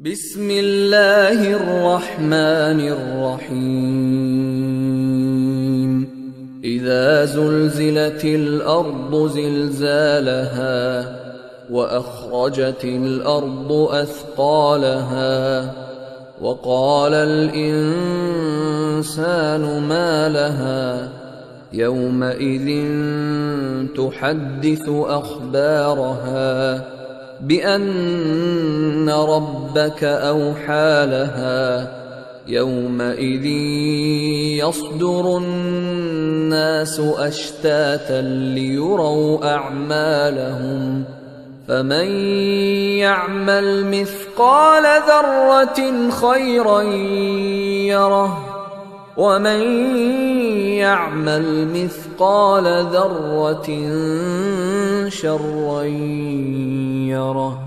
بسم الله الرحمن الرحيم. إذا زلزلت الأرض زلزالها وأخرجت الأرض أثقالها وقال الإنسان ما لها يومئذ تحدث أخبارها بأن ربك أوحى لها يومئذ يصدر الناس أشتاتا ليروا أعمالهم فمن يعمل مثقال ذرة خيرا يره ومن يعمل مثقال ذرة شرا يره